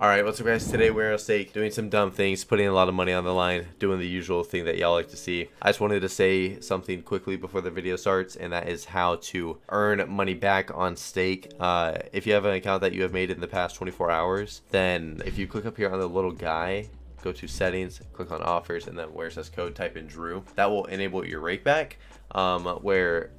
Alright, what's up guys? Today we're at stake doing some dumb things, putting a lot of money on the line, doing the usual thing that y'all like to see. I just wanted to say something quickly before the video starts, and that is how to earn money back on stake. Uh, if you have an account that you have made in the past 24 hours, then if you click up here on the little guy, go to settings, click on offers, and then where it says code, type in Drew. That will enable your rake back, um, where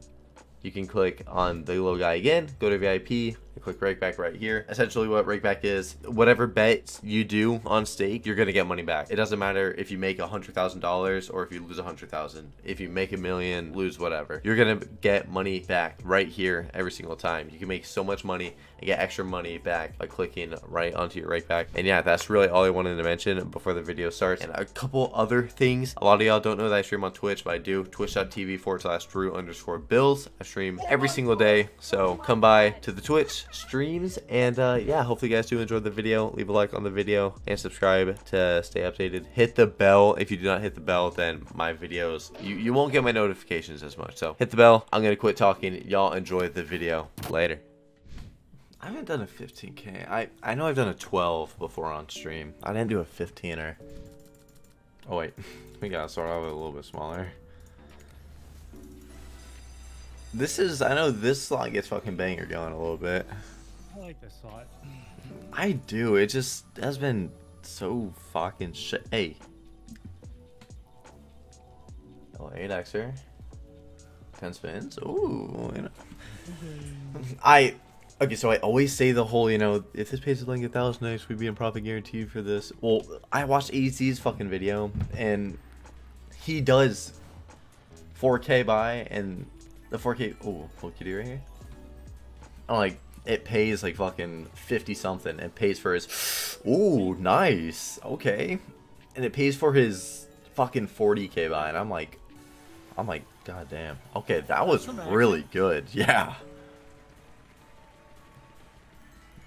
you can click on the little guy again, go to VIP, click rakeback right here. Essentially what rakeback is, whatever bets you do on stake, you're gonna get money back. It doesn't matter if you make a hundred thousand dollars or if you lose a hundred thousand. If you make a million, lose whatever. You're gonna get money back right here every single time. You can make so much money and get extra money back by clicking right onto your rakeback. And yeah, that's really all I wanted to mention before the video starts. And a couple other things. A lot of y'all don't know that I stream on Twitch, but I do. Twitch.tv forward slash Drew underscore Bills. I stream every single day. So come by to the Twitch streams. And uh, yeah, hopefully you guys do enjoy the video. Leave a like on the video and subscribe to stay updated. Hit the bell. If you do not hit the bell, then my videos, you, you won't get my notifications as much. So hit the bell. I'm going to quit talking. Y'all enjoy the video. Later. I haven't done a 15k. I, I know I've done a 12 before on stream. I didn't do a 15er. Oh wait, we gotta start off a little bit smaller. This is, I know this slot gets fucking banger going a little bit. I like this slot. I do, it just has been so fucking shit. Hey. Oh, 8xer. 10 spins. Ooh, you know. Mm-hmm. I Okay, so I always say the whole, you know, if this pays like a thousand X, we'd be in profit guarantee for this. Well, I watched ADC's fucking video, and he does 4K buy, and the 4K, oh, what can you right here? I'm like, it pays like fucking 50 something, and pays for his, ooh, nice, okay. And it pays for his fucking 40K buy, and I'm like, I'm like, god damn. Okay, that was really good, yeah.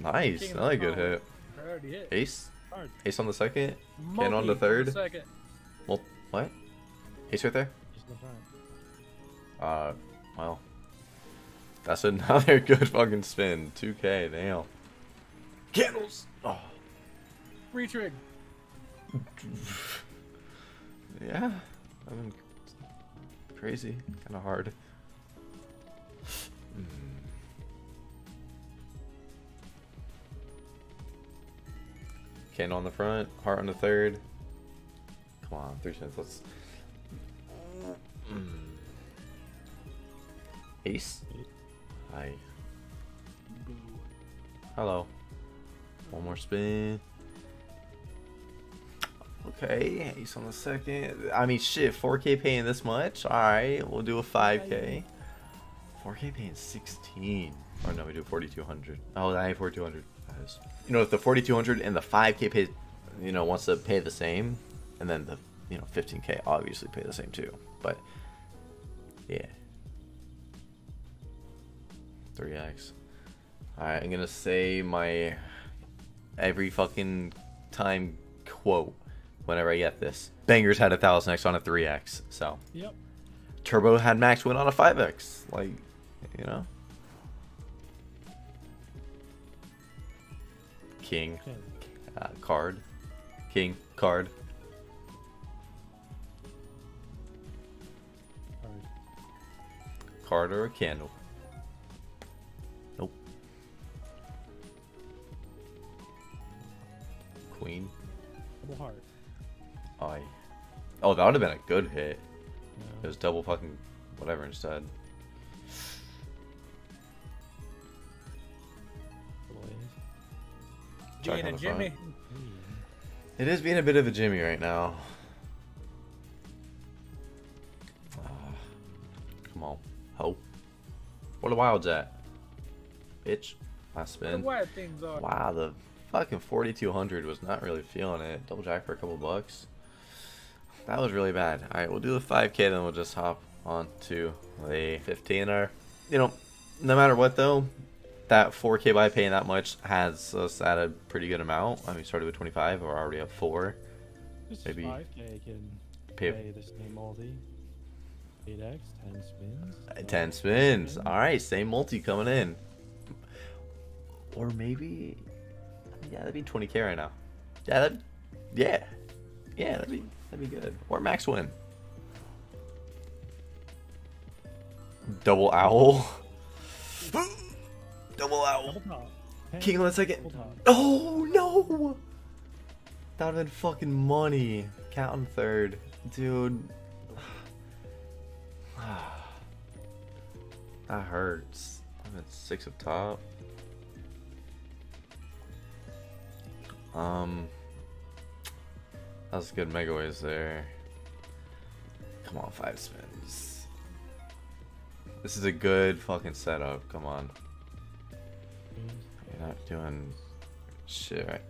Nice, another good hit. hit. Ace? Ace on the second? Ken on the third? Well, what? Ace right there? Just in front. Uh, well. That's another good fucking spin. 2k, damn. Candles! Oh. Retrig. yeah. I mean, crazy. Kind of hard. Hmm. Candle on the front, heart on the third. Come on, three cents. Let's. Ace. Hi. Hello. One more spin. Okay, ace on the second. I mean, shit, 4K paying this much? Alright, we'll do a 5K. 4K paying 16. Or no, we do 4,200. Oh, I have 4,200. You know, if the 4,200 and the 5K pay, you know, wants to pay the same, and then the, you know, 15K obviously pay the same too. But, yeah. 3x. Alright, I'm gonna say my every fucking time quote whenever I get this. Bangers had a 1000x on a 3x, so. Yep. Turbo had max win on a 5x. Like, you know? King. Uh, card. King. Card. Card or a candle. Oh, that would have been a good hit. It was double fucking whatever instead. Jack Being a the front. Jimmy. It is being a bit of a Jimmy right now. Ah, come on. Ho. Where the wilds at? Bitch. Last Where the spin. wild things are. Wow, the fucking 4200 was not really feeling it. Double jack for a couple bucks. That was really bad. Alright, we'll do the 5k, then we'll just hop on to the 15er. You know, no matter what though, that 4k buy paying that much has us at a pretty good amount. I mean, we started with 25, we're already at 4. This Maybe 5K can Pay pay the same multi. 8x, 10 spins. Uh, 10 spins. Alright, same multi coming in. Or maybe. yeah, that'd be 20k right now. Yeah, that, yeah, yeah, that'd be that'd be good. Or max win. Double owl. Double owl. Double King on the second. Oh no! That would've been fucking money. Cat on third. Dude. That hurts. I'm at six up top. Um That was good Megaways there. Come on, five spins. This is a good fucking setup. Come on. You're not doing shit right.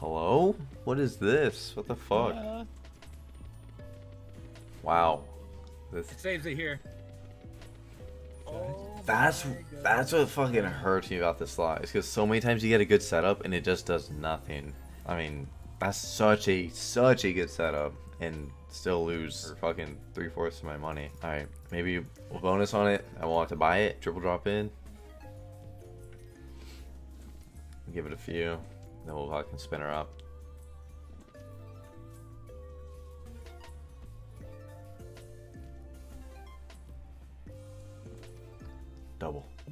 Hello? What is this? What the fuck? Uh, Wow. This It saves it here. That's that's what fucking hurts me about this slot. Is because so many times you get a good setup and it just does nothing. I mean, that's such a such a good setup and still lose fucking three fourths of my money. All right, maybe a bonus on it. I have to buy it. Triple drop in. Give it a few. Then we'll fucking spin her up.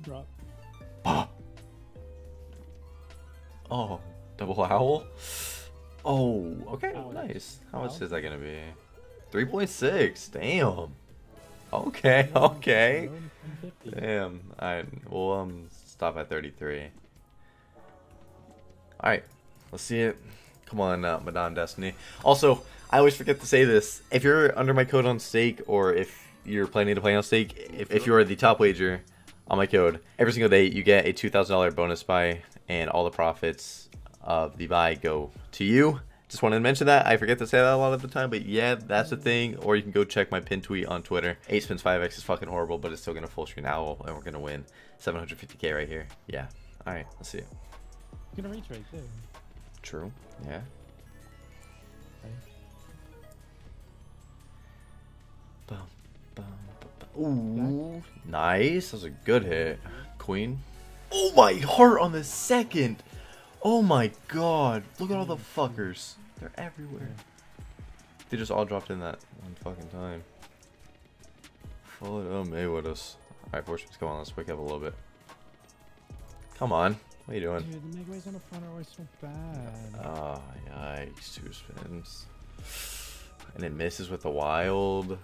Drop. Pop. Oh, double owl. Oh, okay, Owl. nice. How much is that gonna be? Three point six. Damn. Okay, okay. Damn. Alright, we'll um stop at 33. Alright, let's see it. Come on, uh, Madame Destiny. Also, I always forget to say this. If you're under my code on stake, or if you're planning to play on stake, if, if you're the top wager on my code, every single day you get a $2,000 bonus buy, and all the profits of the buy go to you. Just wanted to mention that. I forget to say that a lot of the time, but yeah, that's the thing. Or you can go check my pin tweet on Twitter. 8 spins 5x is fucking horrible, but it's still going to full screen owl, and we're going to win 750k right here. Yeah. Alright, let's see it. You're gonna reach right there. True. Yeah. Okay. Bum, bum, bum, bum. Ooh, nice. That was a good hit. Queen. Oh my heart on the second. Oh my god. Look at all the fuckers. They're everywhere. They just all dropped in that one fucking time. Follow it up, May with us. Alright, four spins. Come on, let's wake up a little bit. Come on. What are you doing? Dude, the Megaways on the front are always so bad. Oh, yikes. Two spins. And it misses with the wild.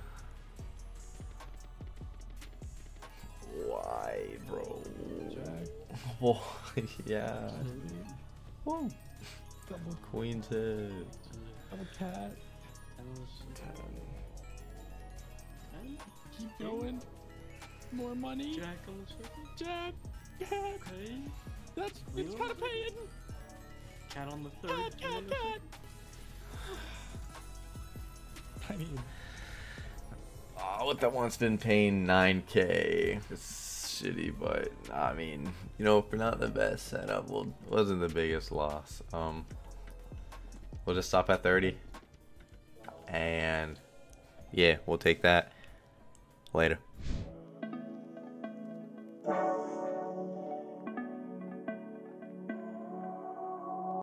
Jack. Why? yeah. Mm-hmm. Dirty. Whoa. Double, queen hit. double cat. Keep going. More money. Jack on the second. Jack. Cat. Okay. That's it's kind of paying. Cat on the third. cat, Cat. the cat. I mean, Oh, what that one's been paying 9k. It's shitty, but I mean, you know, for not the best setup, well, wasn't the biggest loss. Um, we'll just stop at 30, and yeah, we'll take that later.